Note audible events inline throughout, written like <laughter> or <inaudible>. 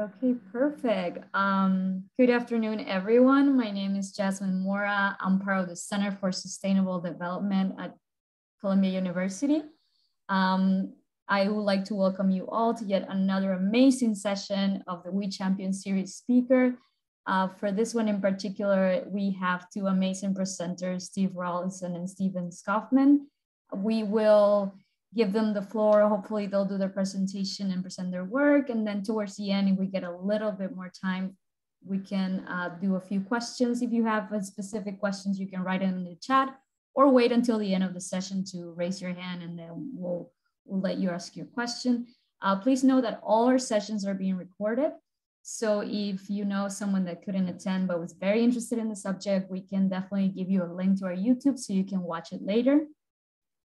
Okay, perfect. Um, good afternoon, everyone. My name is Jasmine Mora. I'm part of the Center for Sustainable Development at Columbia University. Um, I would like to welcome you all to yet another amazing session of the We Champion Series speaker. Uh, for this one in particular, we have two amazing presenters, Steve Rawlinson and Stephen Scoffham. We will give them the floor. Hopefully they'll do their presentation and present their work. And then towards the end, if we get a little bit more time, we can uh, do a few questions. If you have specific questions, you can write them in the chat or wait until the end of the session to raise your hand and then we'll, we'll let you ask your question. Uh, please know that all our sessions are being recorded. So if you know someone that couldn't attend but was very interested in the subject, we can definitely give you a link to our YouTube so you can watch it later.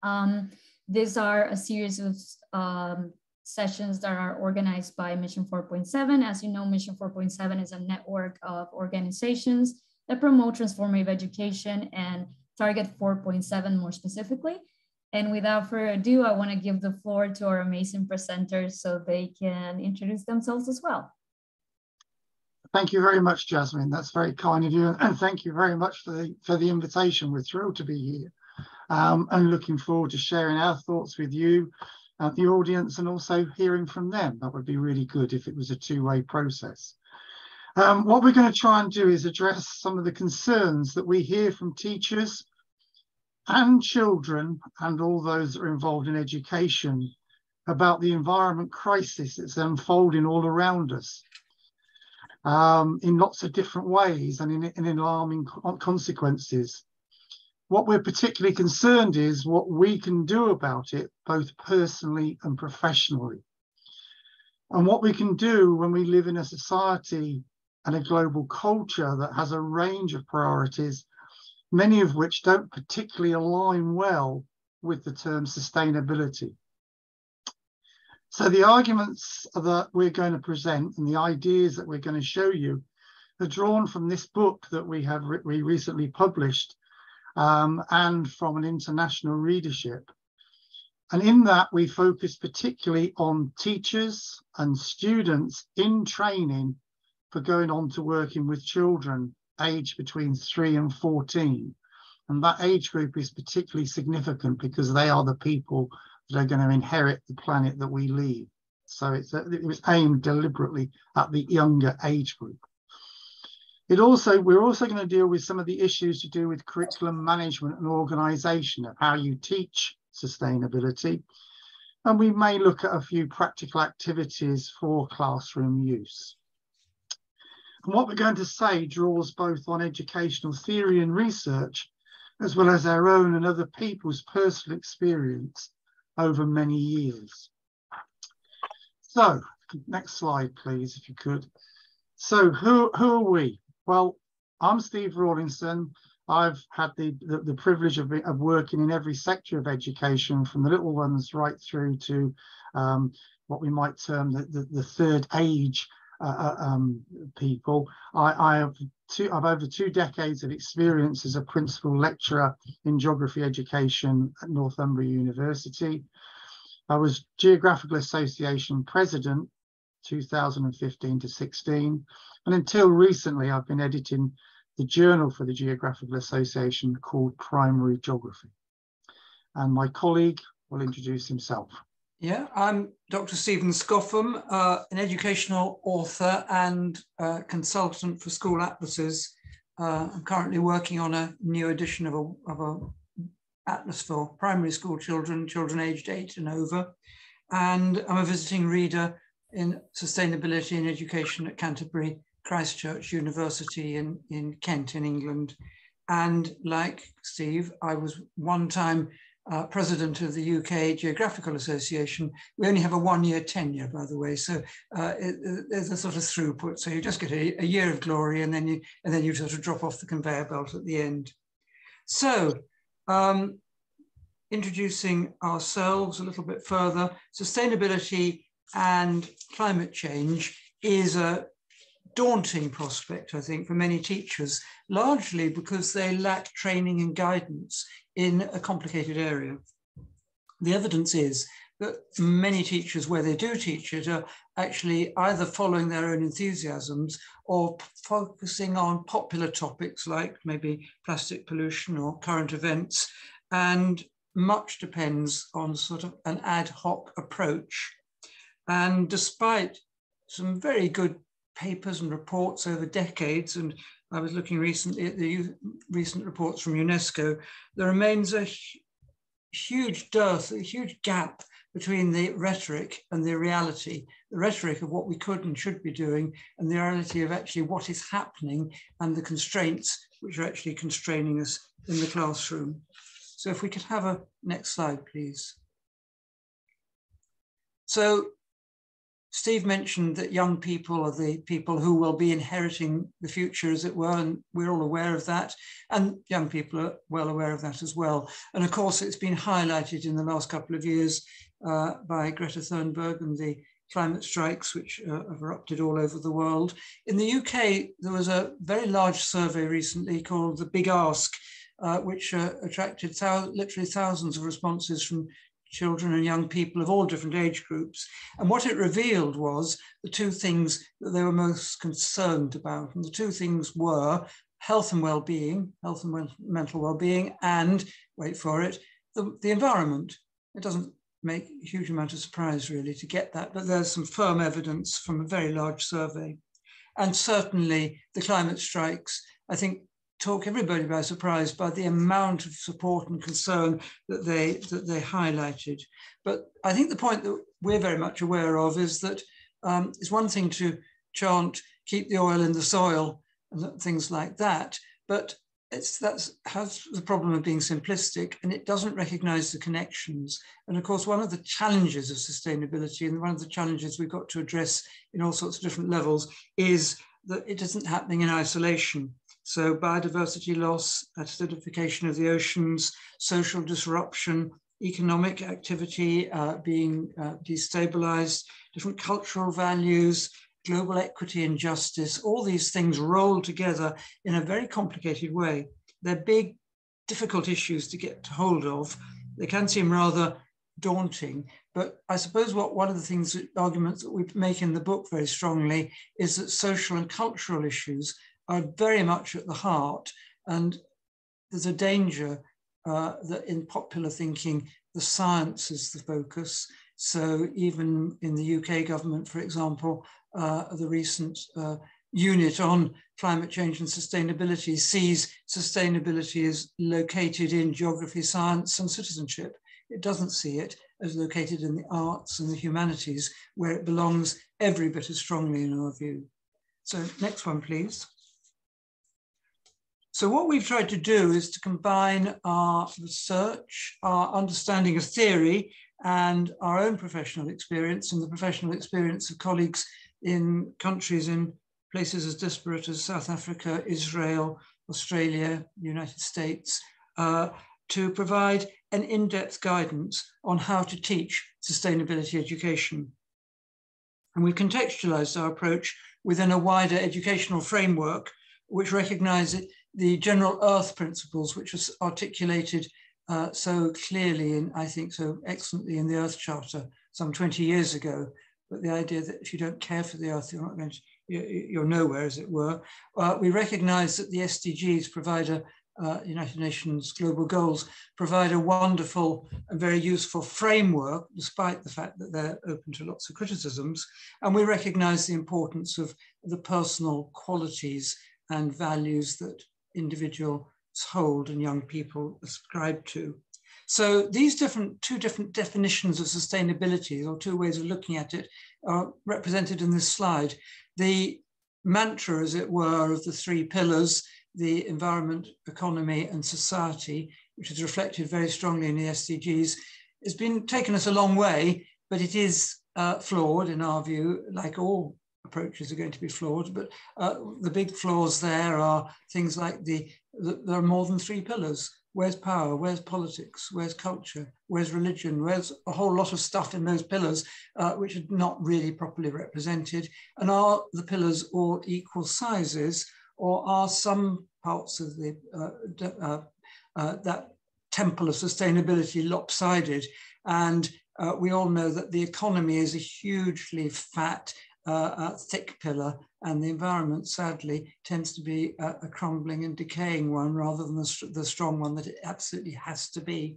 Um, these are a series of um, sessions that are organized by Mission 4.7. As you know, Mission 4.7 is a network of organizations that promote transformative education and target 4.7 more specifically. And without further ado, I want to give the floor to our amazing presenters so they can introduce themselves as well. Thank you very much, Jasmine. That's very kind of you. And thank you very much for the, for the invitation. We're thrilled to be here um, and looking forward to sharing our thoughts with you, uh, the audience, and also hearing from them. That would be really good if it was a two-way process. Um, what we're going to try and do is address some of the concerns that we hear from teachers and children and all those that are involved in education about the environment crisis that's unfolding all around us um, in lots of different ways and in, in alarming consequences. What we're particularly concerned is what we can do about it, both personally and professionally. And what we can do when we live in a society and a global culture that has a range of priorities, many of which don't particularly align well with the term sustainability. So the arguments that we're going to present and the ideas that we're going to show you are drawn from this book that we have re we recently published um, and from an international readership. And in that, we focus particularly on teachers and students in training for going on to working with children aged between 3 and 14. And that age group is particularly significant because they are the people that are going to inherit the planet that we leave. So it's it was aimed deliberately at the younger age group. It also, we're also going to deal with some of the issues to do with curriculum management and organization of how you teach sustainability. And we may look at a few practical activities for classroom use. And what we're going to say draws both on educational theory and research, as well as our own and other people's personal experience over many years. So, next slide, please, if you could. So who, who are we? Well, I'm Steve Rawlinson. I've had the, the, the privilege of, of, working in every sector of education, from the little ones right through to um, what we might term the, the, the third age uh, uh um, people. I, I, have two, I've over two decades of experience as a principal lecturer in geography education at Northumbria University. I was Geographical Association president 2015 to 16. And until recently, I've been editing the journal for the Geographical Association called Primary Geography. And my colleague will introduce himself. Yeah, I'm Dr. Stephen Scoffham, uh, an educational author and uh, consultant for school atlases. Uh, I'm currently working on a new edition of a, of a atlas for primary school children, children aged eight and over. And I'm a visiting reader in sustainability and education at Canterbury Christchurch University in, in Kent in England. And like Steve, I was one time uh, president of the UK Geographical Association. We only have a one-year tenure, by the way, so uh, it, it, there's a sort of throughput. So you just get a, a, year of glory, and then you and then you sort of drop off the conveyor belt at the end. So, um, introducing ourselves a little bit further, sustainability and climate change is a daunting prospect, I think, for many teachers, largely because they lack training and guidance in a complicated area. The evidence is that many teachers, where they do teach it, are actually either following their own enthusiasms or focusing on popular topics like maybe plastic pollution or current events. And much depends on sort of an ad hoc approach. And despite some very good papers and reports over decades, and I was looking recently at the recent reports from UNESCO, there remains a huge dearth, a huge gap between the rhetoric and the reality, the rhetoric of what we could and should be doing, and the reality of actually what is happening and the constraints which are actually constraining us in the classroom. So if we could have a next slide, please. So Steve mentioned that young people are the people who will be inheriting the future, as it were, and we're all aware of that. And young people are well aware of that as well. And of course, it's been highlighted in the last couple of years uh, by Greta Thunberg and the climate strikes, which uh, have erupted all over the world. In the UK, there was a very large survey recently called The Big Ask, uh, which uh, attracted literally thousands of responses from children and young people of all different age groups. And what it revealed was the two things that they were most concerned about. And the two things were health and well-being, health and mental well-being, and, wait for it, the, the environment. It doesn't make a huge amount of surprise really to get that, but there's some firm evidence from a very large survey. And certainly the climate strikes, I think took everybody by surprise by the amount of support and concern that they that they highlighted. But I think the point that we're very much aware of is that um, it's one thing to chant "keep the oil in the soil" and things like that, but it's that's has the problem of being simplistic and it doesn't recognize the connections. And of course, one of the challenges of sustainability and one of the challenges we've got to address in all sorts of different levels is that it isn't happening in isolation. So biodiversity loss, acidification of the oceans, social disruption, economic activity uh, being uh, destabilized, different cultural values, global equity and justice, all these things roll together in a very complicated way. They're big, difficult issues to get hold of. They can seem rather daunting, but I suppose what one of the things, arguments that we make in the book very strongly is that social and cultural issues are very much at the heart. And there's a danger uh, that in popular thinking, the science is the focus. So even in the UK government, for example, uh, the recent uh, unit on climate change and sustainability sees sustainability as located in geography, science and citizenship. It doesn't see it as located in the arts and the humanities where it belongs every bit as strongly in our view. So next one, please. So what we've tried to do is to combine our research, our understanding of theory, and our own professional experience and the professional experience of colleagues in countries in places as disparate as South Africa, Israel, Australia, United States, uh, to provide an in-depth guidance on how to teach sustainability education. And we contextualized our approach within a wider educational framework, which recognizes the general earth principles, which was articulated uh, so clearly and I think so excellently in the Earth Charter some 20 years ago. But the idea that if you don't care for the Earth, you're not going to, you're nowhere, as it were. Uh, we recognize that the SDGs provide a, uh, United Nations global goals provide a wonderful and very useful framework, despite the fact that they're open to lots of criticisms. And we recognize the importance of the personal qualities and values that individuals hold and young people ascribe to. So these different two different definitions of sustainability or two ways of looking at it are represented in this slide. The mantra, as it were, of the three pillars, the environment, economy and society, which is reflected very strongly in the SDGs, has been taken us a long way, but it is uh, flawed in our view, like all approaches are going to be flawed, but uh, the big flaws there are things like the, the, there are more than three pillars. Where's power? Where's politics? Where's culture? Where's religion? Where's a whole lot of stuff in those pillars uh, which are not really properly represented? And are the pillars all equal sizes, or are some parts of the uh, uh, uh, that temple of sustainability lopsided? And uh, we all know that the economy is a hugely fat, thick pillar, and the environment, sadly, tends to be a, a crumbling and decaying one rather than the, the, strong one that it absolutely has to be.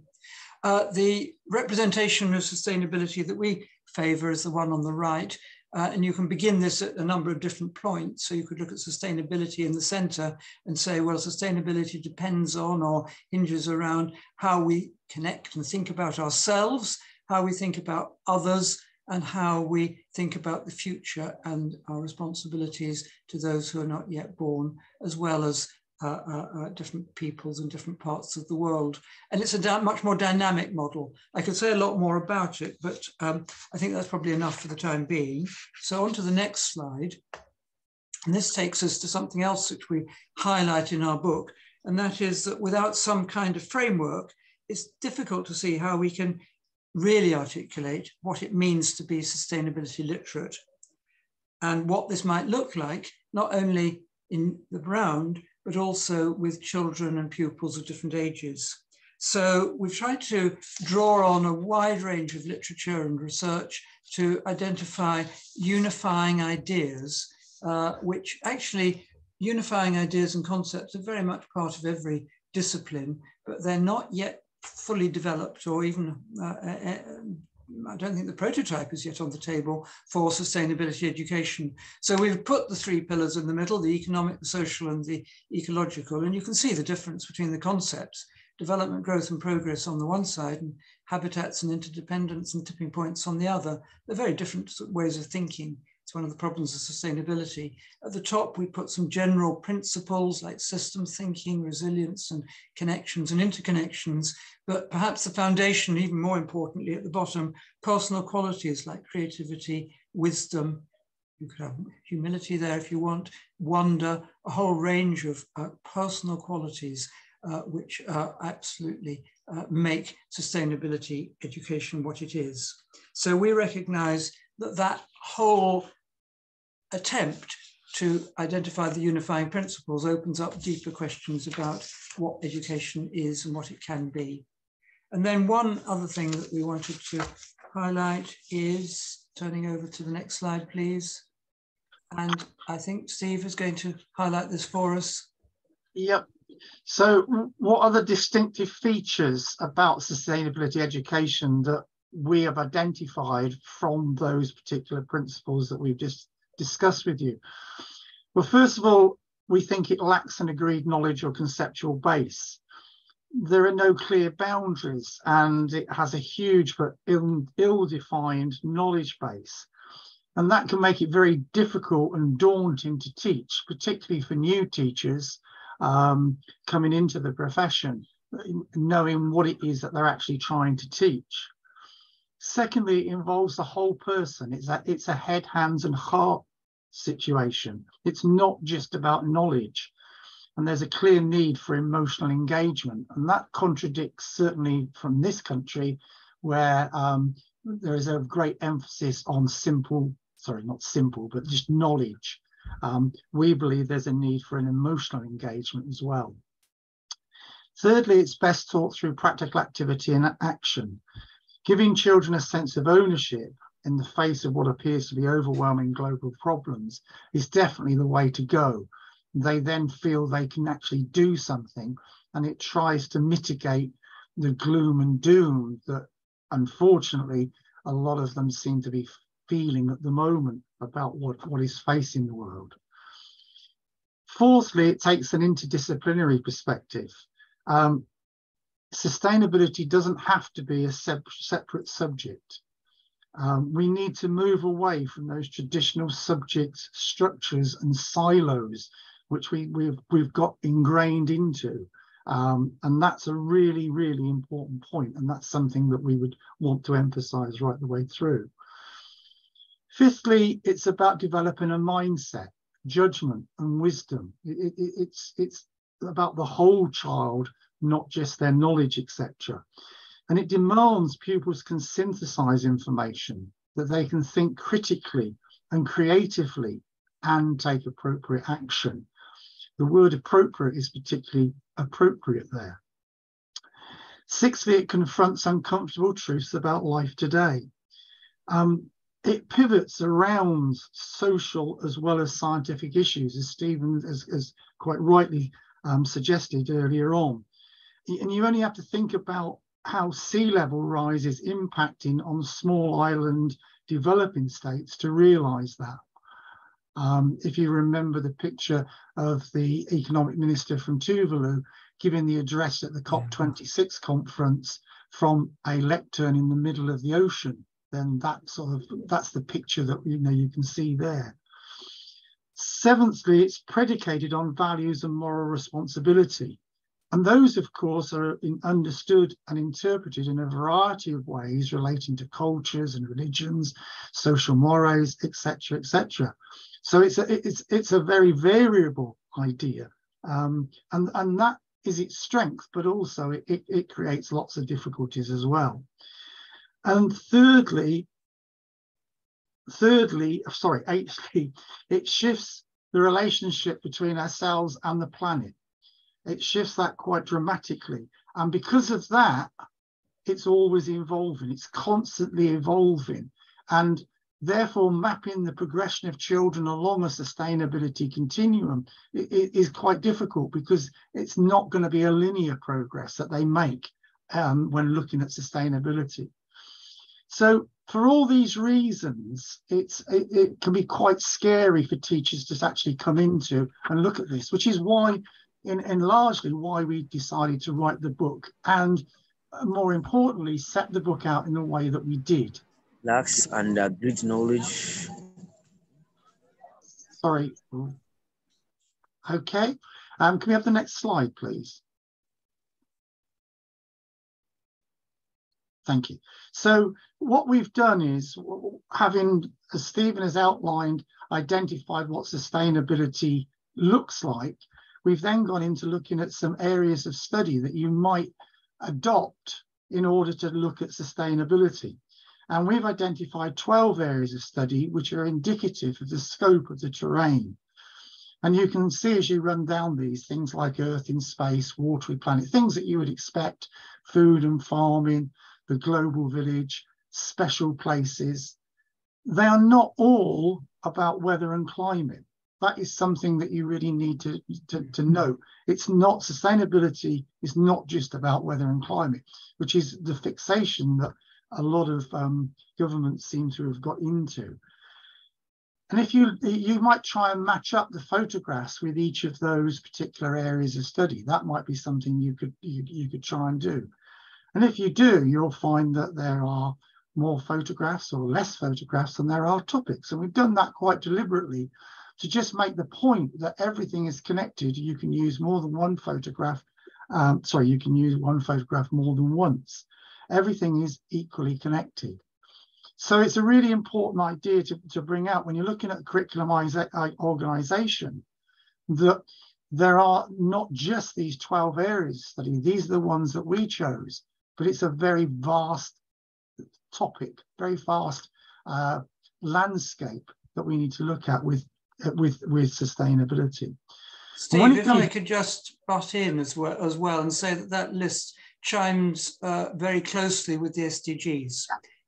Uh, the representation of sustainability that we favour is the one on the right. Uh, and you can begin this at a number of different points. So you could look at sustainability in the center and say, well, sustainability depends on or hinges around how we connect and think about ourselves, how we think about others, and how we think about the future and our responsibilities to those who are not yet born, as well as uh, uh, uh, different peoples and different parts of the world. And it's a much more dynamic model. I could say a lot more about it, but um, I think that's probably enough for the time being. So on to the next slide. And this takes us to something else which we highlight in our book, and that is that without some kind of framework, it's difficult to see how we can really articulate what it means to be sustainability literate and what this might look like, not only in the ground, but also with children and pupils of different ages. So we've tried to draw on a wide range of literature and research to identify unifying ideas, uh, which actually unifying ideas and concepts are very much part of every discipline, but they're not yet fully developed or even uh, uh, uh I don't think the prototype is yet on the table for sustainability education. So we've put the three pillars in the middle, the economic, the social and the ecological, and you can see the difference between the concepts, development, growth and progress on the one side and habitats and interdependence and tipping points on the other. They're very different ways of thinking. It's one of the problems of sustainability. At the top, we put some general principles like system thinking, resilience, and connections and interconnections. But perhaps the foundation, even more importantly, at the bottom, personal qualities like creativity, wisdom. You could have humility there if you want, wonder, a whole range of uh, personal qualities uh, which uh, absolutely make sustainability education what it is. So we recognize that that whole attempt to identify the unifying principles opens up deeper questions about what education is and what it can be. And then one other thing that we wanted to highlight is turning over to the next slide, please. And I think Steve is going to highlight this for us. Yep. So what are the distinctive features about sustainability education that we have identified from those particular principles that we've just discuss with you? Well, first of all, we think it lacks an agreed knowledge or conceptual base. There are no clear boundaries and it has a huge but ill-defined knowledge base. And that can make it very difficult and daunting to teach, particularly for new teachers um, coming into the profession, knowing what it is that they're actually trying to teach. Secondly, it involves the whole person. It's a, it's a head, hands, and heart situation. It's not just about knowledge. And there's a clear need for emotional engagement. And that contradicts certainly from this country, where um, there is a great emphasis on simple, sorry, not simple, but just knowledge. Um, we believe there's a need for an emotional engagement as well. Thirdly, it's best taught through practical activity and action. Giving children a sense of ownership in the face of what appears to be overwhelming global problems is definitely the way to go. They then feel they can actually do something and it tries to mitigate the gloom and doom that unfortunately a lot of them seem to be feeling at the moment about what, what is facing the world. Fourthly, it takes an interdisciplinary perspective. Um, sustainability doesn't have to be a separate subject. Um, we need to move away from those traditional subject structures and silos, which we, we've, we've got ingrained into. Um, and that's a really, really important point, And that's something that we would want to emphasize right the way through. Fifthly, it's about developing a mindset, judgment and wisdom. It, it, it's, it's about the whole child, not just their knowledge, etc. And it demands pupils can synthesize information, that they can think critically and creatively and take appropriate action. The word appropriate is particularly appropriate there. Sixthly, it confronts uncomfortable truths about life today. Um, it pivots around social as well as scientific issues, as Stephen has, has quite rightly um, suggested earlier on. And you only have to think about how sea level rise is impacting on small island developing states to realize that. Um, if you remember the picture of the economic minister from Tuvalu giving the address at the COP26 conference from a lectern in the middle of the ocean, then that sort of that's the picture that you know you can see there. Seventhly, it's predicated on values and moral responsibility. And those, of course, are understood and interpreted in a variety of ways relating to cultures and religions, social mores, etc., etc. So it's a, it's, it's a very variable idea. Um, and, and that is its strength, but also it, it, it creates lots of difficulties as well. And thirdly, thirdly, sorry, <laughs> eighthly, it shifts the relationship between ourselves and the planet it shifts that quite dramatically. And because of that, it's always evolving, it's constantly evolving. And therefore, mapping the progression of children along a sustainability continuum is quite difficult because it's not going to be a linear progress that they make um, when looking at sustainability. So for all these reasons, it's it, it, can be quite scary for teachers to actually come into and look at this, which is why in, in largely why we decided to write the book and uh, more importantly, set the book out in the way that we did. Lacks and uh, great knowledge. Sorry. Okay. Um, can we have the next slide, please? Thank you. So what we've done is having, as Stephen has outlined, identified what sustainability looks like We've then gone into looking at some areas of study that you might adopt in order to look at sustainability. And we've identified 12 areas of study which are indicative of the scope of the terrain. And you can see as you run down these things like Earth in space, watery planet, things that you would expect, food and farming, the global village, special places. They are not all about weather and climate that is something that you really need to, to, to know. It's not sustainability is not just about weather and climate, which is the fixation that a lot of um, governments seem to have got into. And if you you might try and match up the photographs with each of those particular areas of study, that might be something you could you, you could try and do. And if you do, you'll find that there are more photographs or less photographs than there are topics. And we've done that quite deliberately to just make the point that everything is connected, you can use more than one photograph. Um, sorry, you can use one photograph more than once. Everything is equally connected. So it's a really important idea to, to bring out when you're looking at curriculum organization that there are not just these 12 areas study, these are the ones that we chose, but it's a very vast topic, very vast uh, landscape that we need to look at with with with sustainability. Steve, if comes... I could just butt in as well, as well and say that that list chimes uh, very closely with the SDGs.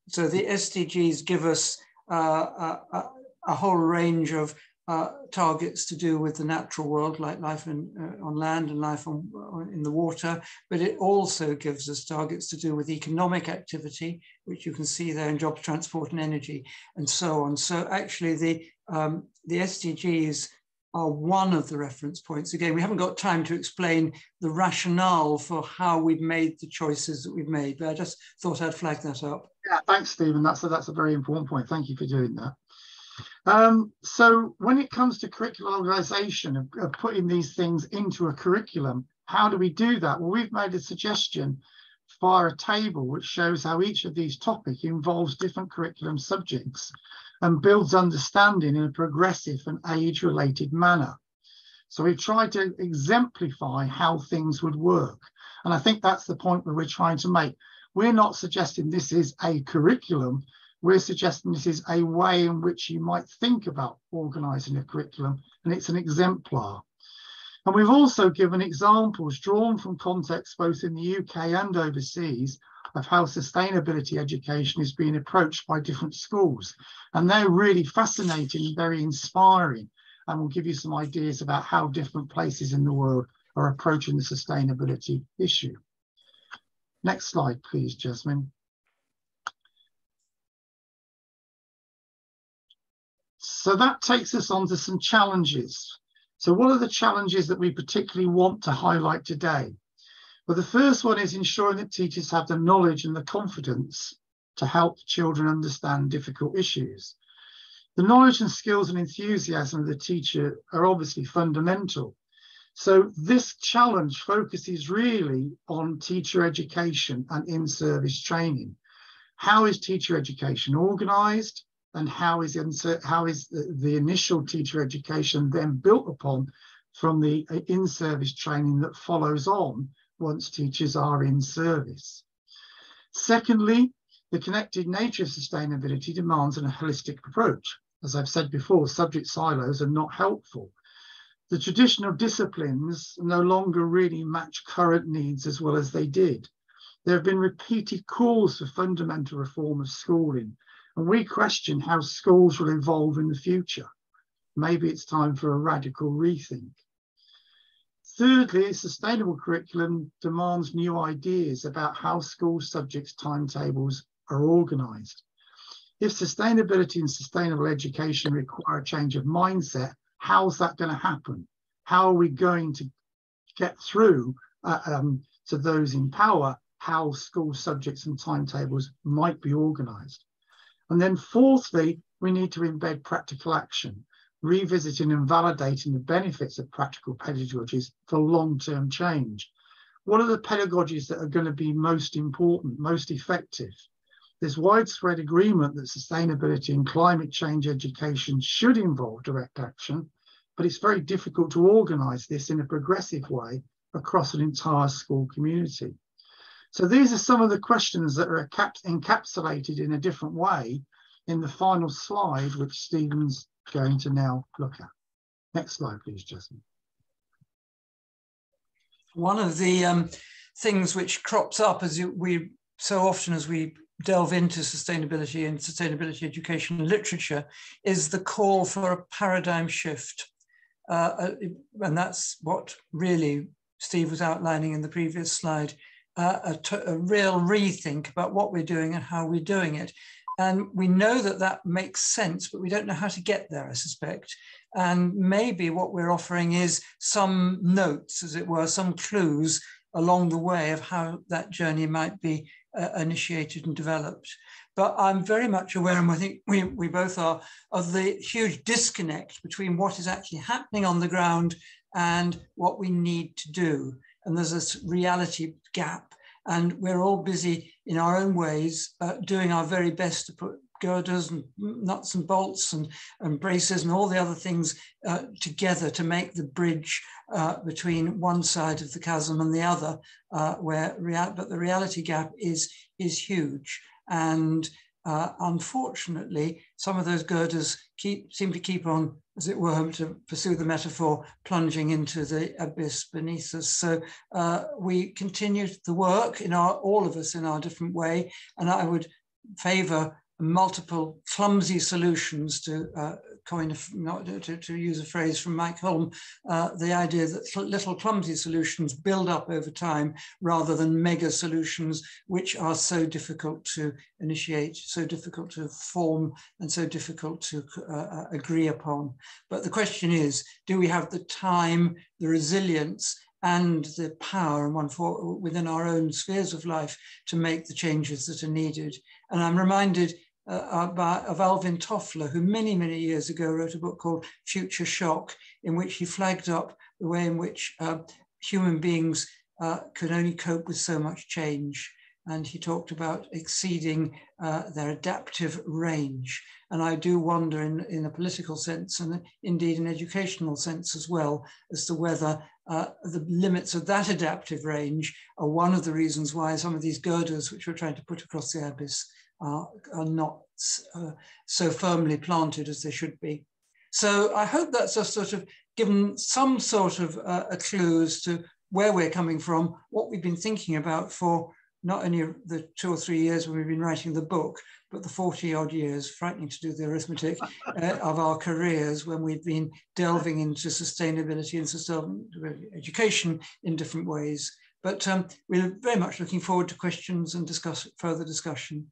So the SDGs give us uh, a, a, whole range of uh, targets to do with the natural world, like life in, uh, on land and life on, in the water, but it also gives us targets to do with economic activity, which you can see there in jobs, transport and energy, and so on. So actually the um, the SDGs are one of the reference points. Again, we haven't got time to explain the rationale for how we've made the choices that we've made, but I just thought I'd flag that up. Yeah, thanks, Stephen. That's a, that's a very important point. Thank you for doing that. Um, so when it comes to curricular organisation of, of putting these things into a curriculum, how do we do that? Well, we've made a suggestion via a table which shows how each of these topics involves different curriculum subjects and builds understanding in a progressive and age-related manner. So we've tried to exemplify how things would work. And I think that's the point that we're trying to make. We're not suggesting this is a curriculum. We're suggesting this is a way in which you might think about organising a curriculum, and it's an exemplar. And we've also given examples drawn from context both in the UK and overseas of how sustainability education is being approached by different schools. And they're really fascinating and very inspiring. And we'll give you some ideas about how different places in the world are approaching the sustainability issue. Next slide, please, Jasmine. So that takes us on to some challenges. So what are the challenges that we particularly want to highlight today? Well, the first one is ensuring that teachers have the knowledge and the confidence to help children understand difficult issues. The knowledge and skills and enthusiasm of the teacher are obviously fundamental. So this challenge focuses really on teacher education and in-service training. How is teacher education organised? And how is, how is the, the initial teacher education then built upon from the uh, in-service training that follows on once teachers are in service. Secondly, the connected nature of sustainability demands a holistic approach. As I've said before, subject silos are not helpful. The traditional disciplines no longer really match current needs as well as they did. There have been repeated calls for fundamental reform of schooling, and we question how schools will evolve in the future. Maybe it's time for a radical rethink. Thirdly, a sustainable curriculum demands new ideas about how school subjects timetables are organised. If sustainability and sustainable education require a change of mindset, how's that going to happen? How are we going to get through uh, um, to those in power how school subjects and timetables might be organised? And then fourthly, we need to embed practical action, revisiting and validating the benefits of practical pedagogies for long-term change. What are the pedagogies that are going to be most important, most effective? There's widespread agreement that sustainability and climate change education should involve direct action, but it's very difficult to organise this in a progressive way across an entire school community. So these are some of the questions that are encapsulated in a different way in the final slide, which Stephen's going to now look at. Next slide, please, Jasmine. One of the um, things which crops up as we so often as we delve into sustainability and sustainability education literature is the call for a paradigm shift. Uh, uh and that's what really Steve was outlining in the previous slide a, real rethink about what we're doing and how we're doing it. And we know that that makes sense, but we don't know how to get there, I suspect. And maybe what we're offering is some notes, as it were, some clues along the way of how that journey might be uh, initiated and developed. But I'm very much aware, and I think we, we both are, of the huge disconnect between what is actually happening on the ground and what we need to do. And there's this reality gap and we're all busy in our own ways, uh, doing our very best to put girders and nuts and bolts and, and braces and all the other things uh, together to make the bridge uh, between one side of the chasm and the other, uh, where but the reality gap is, is huge. And uh, unfortunately, some of those girders keep, seem to keep on, as it were, to pursue the metaphor, plunging into the abyss beneath us. So uh, we continue the work in our, all of us in our different way. And I would favor multiple clumsy solutions to uh, to, to, use a phrase from Mike Hulme, uh, the idea that little clumsy solutions build up over time rather than mega solutions, which are so difficult to initiate, so difficult to form, and so difficult to uh, uh agree upon. But the question is, do we have the time, the resilience, and the power and one for within our own spheres of life to make the changes that are needed. And I'm reminded uh, by, of Alvin Toffler, who many, many years ago wrote a book called Future Shock, in which he flagged up the way in which uh, human beings uh, could only cope with so much change. And he talked about exceeding uh, their adaptive range. And I do wonder, in, in a political sense and indeed in educational sense as well, as to whether uh, the limits of that adaptive range are one of the reasons why some of these girders, which we're trying to put across the abyss, are, are not uh, so firmly planted as they should be. So I hope that's a sort of given some sort of uh, a clue as to where we're coming from, what we've been thinking about for not only the two or three years when we've been writing the book, but the 40 odd years, frightening to do the arithmetic, <laughs> uh, of our careers when we've been delving into sustainability and sustainable education in different ways. But um, we're very much looking forward to questions and discuss further discussion.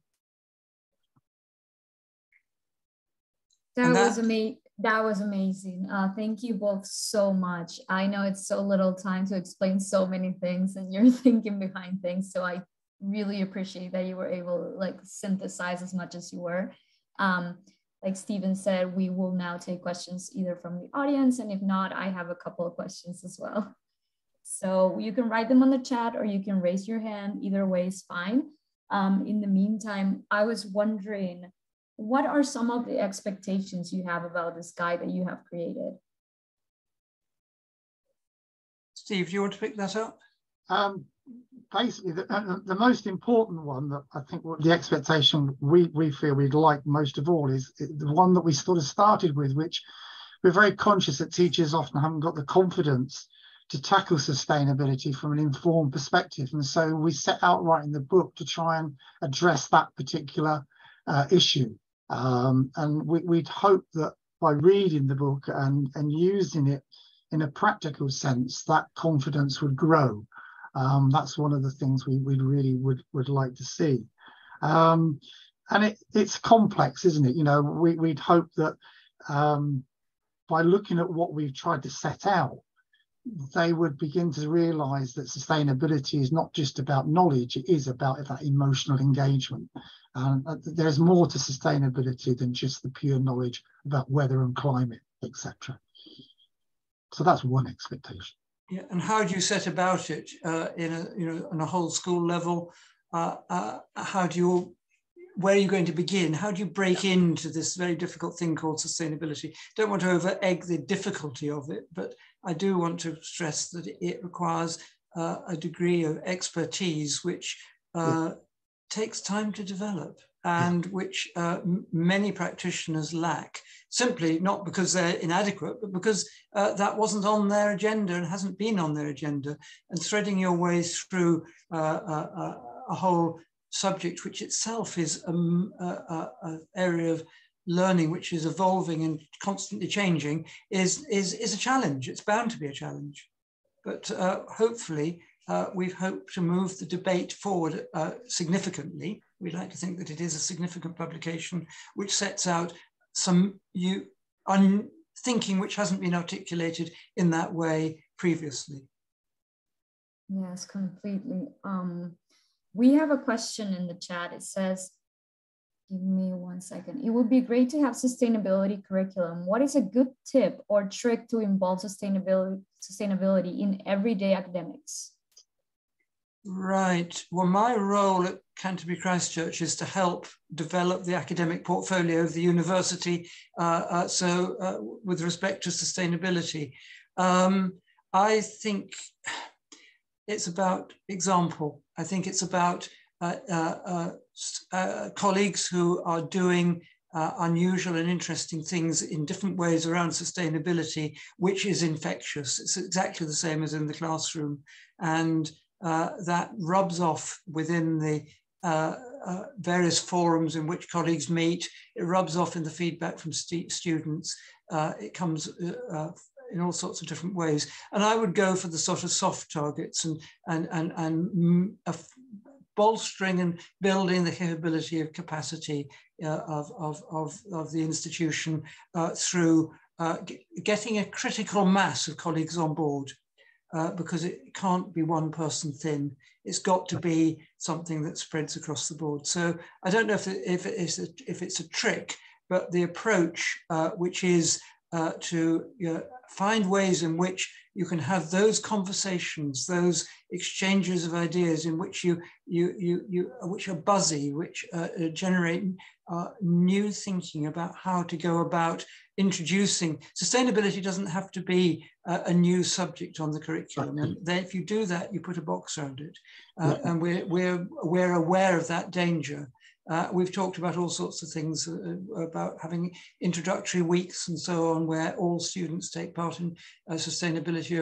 That, that was amazing. That was amazing. Uh, thank you both so much. I know it's so little time to explain so many things and you're <laughs> thinking behind things. So I really appreciate that you were able to like synthesize as much as you were. Um, like Stephen said, we will now take questions either from the audience, and if not, I have a couple of questions as well. So you can write them on the chat or you can raise your hand. Either way is fine. Um, in the meantime, I was wondering, what are some of the expectations you have about this guide that you have created? Steve, do you want to pick that up? Um, basically the, the, most important one that I think the expectation we, we feel we'd like most of all is the one that we sort of started with, which we're very conscious that teachers often haven't got the confidence to tackle sustainability from an informed perspective. And so we set out writing the book to try and address that particular uh, issue. Um, and we, would hope that by reading the book and, and using it in a practical sense, that confidence would grow. Um, that's one of the things we, we really would, would like to see. Um, and it, it's complex, isn't it? You know, we, would hope that um, by looking at what we've tried to set out, they would begin to realize that sustainability is not just about knowledge, it is about that emotional engagement. And uh, there's more to sustainability than just the pure knowledge about weather and climate, etc. So that's one expectation. Yeah, and how do you set about it uh, in a you know on a whole school level? Uh, uh, how do you where are you going to begin? How do you break into this very difficult thing called sustainability? Don't want to over egg the difficulty of it, but I do want to stress that it requires uh, a degree of expertise which uh, takes time to develop and which uh, many practitioners lack, simply not because they're inadequate, but because uh, that wasn't on their agenda and hasn't been on their agenda. And threading your way through uh, uh a whole subject, which itself is an area of learning which is evolving and constantly changing, is, is, is a challenge. It's bound to be a challenge. But uh, hopefully, we've hoped to move the debate forward significantly We'd like to think that it is a significant publication which sets out some you un, thinking which hasn't been articulated in that way previously. Yes, completely. Um, we have a question in the chat. It says, give me one second. It would be great to have sustainability curriculum. What is a good tip or trick to involve sustainability, sustainability in everyday academics? Right. Well, my role at Canterbury Christchurch is to help develop the academic portfolio of the university. Uh, uh, so, uh, with respect to sustainability, um, I think it's about example. I think it's about uh, colleagues who are doing uh, unusual and interesting things in different ways around sustainability, which is infectious. It's exactly the same as in the classroom. And uh, that rubs off within the uh, uh, various forums in which colleagues meet. It rubs off in the feedback from st students. Uh, it comes uh, in all sorts of different ways. And I would go for the sort of soft targets and, and, and, and bolstering and building the capability of capacity of, of, of, of the institution through getting a critical mass of colleagues on board uh, because it can't be one person thin. It's got to be something that spreads across the board. So I don't know if, if, it is a, if it's a trick, but the approach, uh, which is uh, to you know, find ways in which you can have those conversations, those exchanges of ideas in which you, you, you, you which are buzzy, which uh, generate uh, new thinking about how to go about introducing. Sustainability doesn't have to be a, a new subject on the curriculum. And then if you do that you put a box around it. Uh, yeah. and we're, we're we're aware of that danger Uh, we've talked about all sorts of things uh, about having introductory weeks and so on, where all students take part in uh, sustainability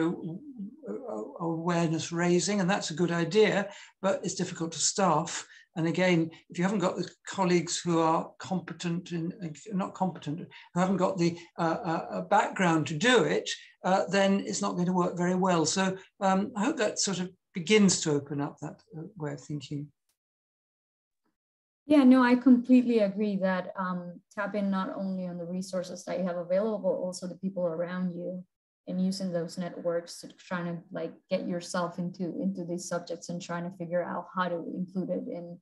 awareness raising, and that's a good idea, but it's difficult to staff. And again, if you haven't got the colleagues who are competent and not competent, who haven't got the uh, uh, background to do it, uh, then it's not going to work very well. So um, I hope that sort of begins to open up that way of thinking. Yeah, no, I completely agree that um, tap in not only on the resources that you have available, but also the people around you and using those networks to trying to like get yourself into into these subjects and trying to figure out how to include it in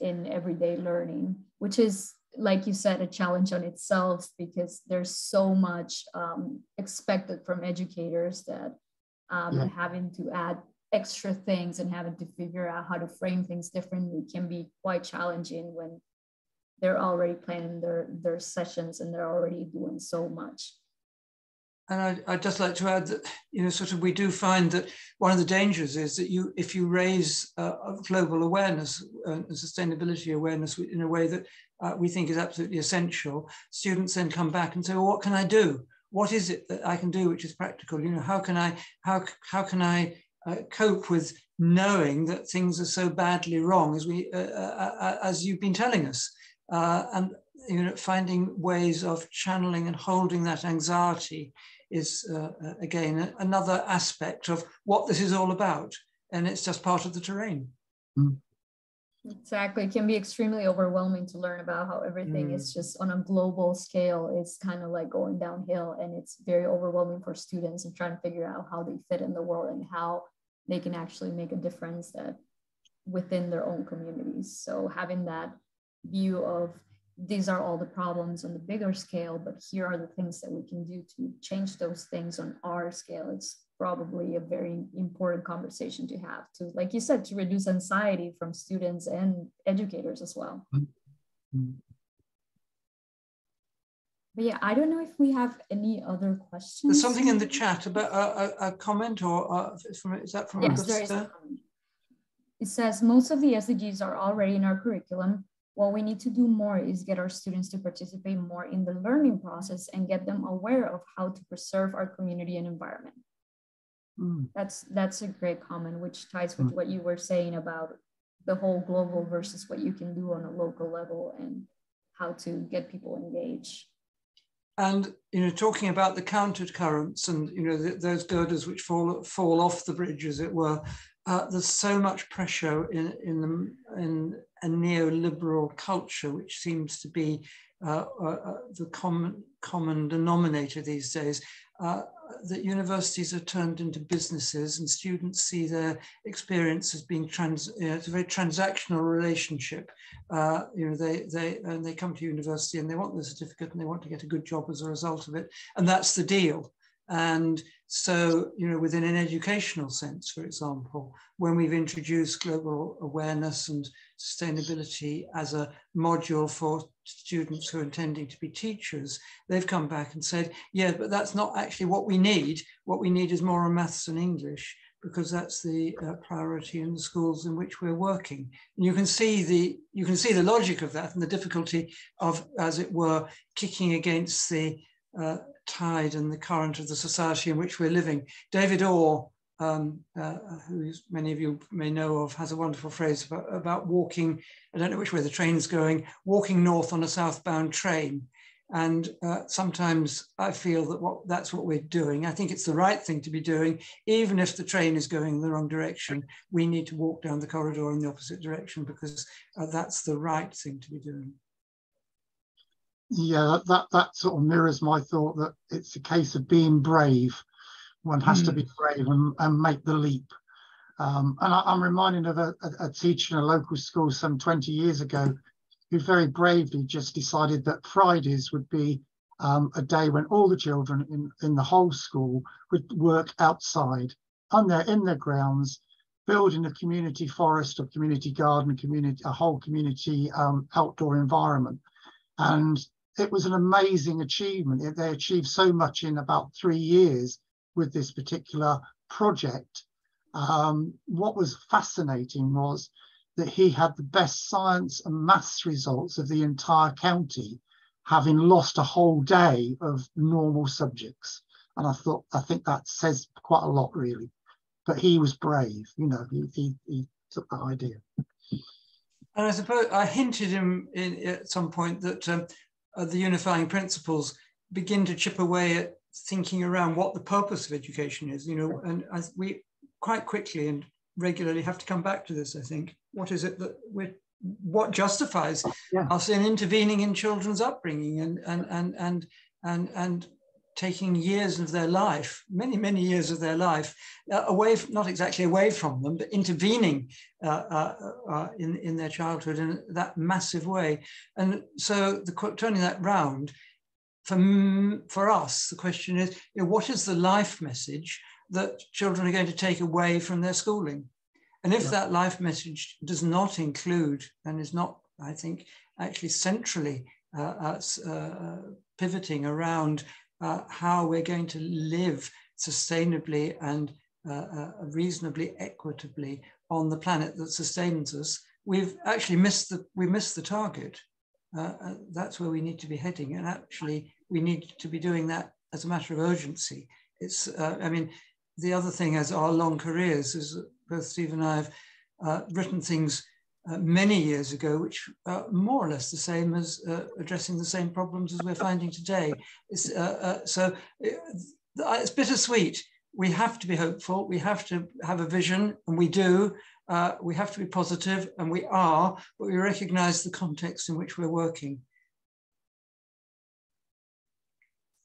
in everyday learning, which is like you said, a challenge on itself because there's so much um, expected from educators that um, yeah. having to add extra things and having to figure out how to frame things differently can be quite challenging when they're already planning their their sessions and they're already doing so much. And I'd, I'd, just like to add that you know sort of we do find that one of the dangers is that you if you raise uh, global awareness uh, and sustainability awareness in a way that uh, we think is absolutely essential students then come back and say well, what can i do? What is it that i can do which is practical? You know how can i how how can i uh, cope with knowing that things are so badly wrong as we uh, uh, uh as you've been telling us uh, and you know finding ways of channeling and holding that anxiety is uh, again another aspect of what this is all about and it's just part of the terrain mm. Exactly. It can be extremely overwhelming to learn about how everything mm. is just on a global scale. It's kind of like going downhill and it's very overwhelming for students and trying to figure out how they fit in the world and how they can actually make a difference that within their own communities. So having that view of these are all the problems on the bigger scale, but here are the things that we can do to change those things on our scale. It's probably a very important conversation to have to, like you said, to reduce anxiety from students and educators as well. Mm-hmm. But yeah, I don't know if we have any other questions. There's something in the chat about a, a, a comment or uh, from, is that from yes, is It says most of the SDGs are already in our curriculum. What we need to do more is get our students to participate more in the learning process and get them aware of how to preserve our community and environment. Mm. That's that's a great comment, which ties with mm. what you were saying about the whole global versus what you can do on a local level and how to get people engaged and you know talking about the counted currents and you know those girders which fall fall off the bridge as it were uh, there's so much pressure in in the, in a neoliberal culture which seems to be uh, uh, uh the common common denominator these days uh, that universities are turned into businesses and students see their experience as being trans, you know, it's a very transactional relationship. Uh, you know, they, they, and they come to university and they want the certificate and they want to get a good job as a result of it. And that's the deal. And so, you know, within an educational sense, for example, when we've introduced global awareness and sustainability as a module for students who are intending to be teachers, they've come back and said, yeah, but that's not actually what we need. What we need is more on maths and English because that's the uh, priority in the schools in which we're working. And you can see the you can see the logic of that and the difficulty of, as it were, kicking against the uh, tide and the current of the society in which we're living. David Orr, um, uh, who many of you may know of, has a wonderful phrase about, about walking, I don't know which way the train is going, walking north on a southbound train. And uh, sometimes I feel that what, that's what we're doing. I think it's the right thing to be doing, even if the train is going in the wrong direction. We need to walk down the corridor in the opposite direction because uh, that's the right thing to be doing yeah, that that sort of mirrors my thought that it's a case of being brave. One has mm. to be hmm. brave and, and make the leap. Um, and I, am reminded of a, a, a, teacher in a local school some 20 years ago who very bravely just decided that Fridays would be um, a day when all the children in, in the whole school would work outside on their in their grounds, building a community forest or community garden, community a whole community um, outdoor environment. And it was an amazing achievement. They achieved so much in about three years with this particular project. Um, what was fascinating was that he had the best science and maths results of the entire county, having lost a whole day of normal subjects. And I thought, I think that says quite a lot, really. But he was brave, you know, he, he, he took that idea. And I suppose I hinted him in, at some point that um, uh, the unifying principles begin to chip away at thinking around what the purpose of education is, you know, and as we quite quickly and regularly have to come back to this, I think. What is it that we're what justifies yeah. us in intervening in children's upbringing and and and and and and taking years of their life, many, many years of their life, uh, away, from, not exactly away from them, but intervening uh, uh, uh, in, in their childhood in that massive way. And so the, turning that round, for, for us, the question is, you know, what is the life message that children are going to take away from their schooling? And if yeah. that life message does not include and is not, I think, actually centrally uh, uh, pivoting around uh, how we're going to live sustainably and uh, uh, reasonably equitably on the planet that sustains us, we've actually missed the we missed the target. Uh, uh, that's where we need to be heading, and actually we need to be doing that as a matter of urgency. It's uh, I mean, the other thing as our long careers is both Steve and I have written things uh, many years ago, which are more or less the same as uh, addressing the same problems as we're finding today. It's, uh, uh so it's bittersweet. We have to be hopeful. We have to have a vision, and we do. Uh, we have to be positive, and we are, but we recognize the context in which we're working.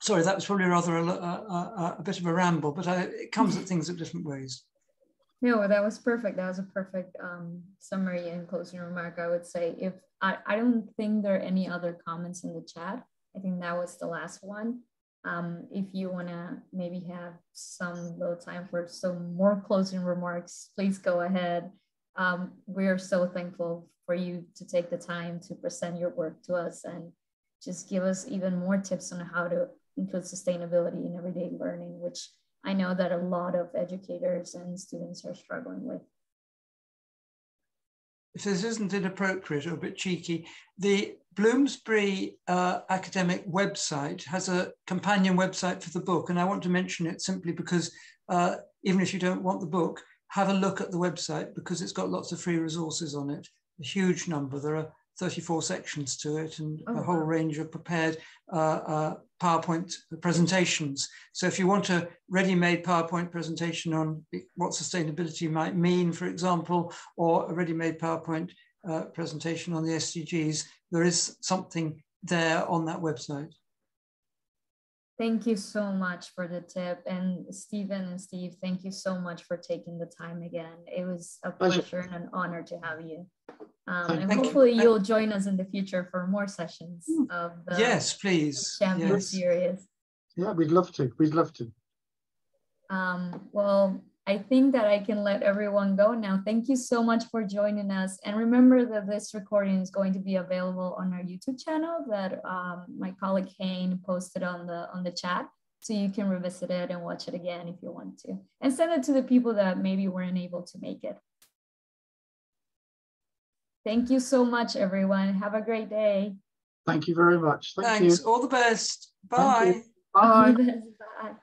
Sorry, that was probably rather a, a, a bit of a ramble, but I, it comes at things in different ways. No, that was perfect. That was a perfect um, summary and closing remark. I would say if I, I don't think there are any other comments in the chat. I think that was the last one. Um, if you want to maybe have some little time for some more closing remarks, please go ahead. Um, we're so thankful for you to take the time to present your work to us and just give us even more tips on how to include sustainability in everyday learning, which I know that a lot of educators and students are struggling with. If this isn't inappropriate or a bit cheeky, the Bloomsbury uh, academic website has a companion website for the book, and I want to mention it simply because uh, even if you don't want the book, have a look at the website because it's got lots of free resources on it, a huge number. There are 34 sections to it and oh, a whole wow. range of prepared uh, uh, PowerPoint presentations. So if you want a ready-made PowerPoint presentation on what sustainability might mean, for example, or a ready-made PowerPoint uh, presentation on the SDGs, there is something there on that website. Thank you so much for the tip. And Stephen and Steve, thank you so much for taking the time again. It was a pleasure and an honor to have you. Um, and thank hopefully you. will join us in the future for more sessions hmm. of the yes, please. Champion yes. series. Yeah, we'd love to. We'd love to. Um, well, I think that I can let everyone go now. Thank you so much for joining us. And remember that this recording is going to be available on our YouTube channel that um, my colleague Hayne posted on the on the chat. So you can revisit it and watch it again if you want to. And send it to the people that maybe weren't able to make it. Thank you so much, everyone. Have a great day. Thank you very much. Thank Thanks. You. All the best. Bye. Bye. <laughs> Bye.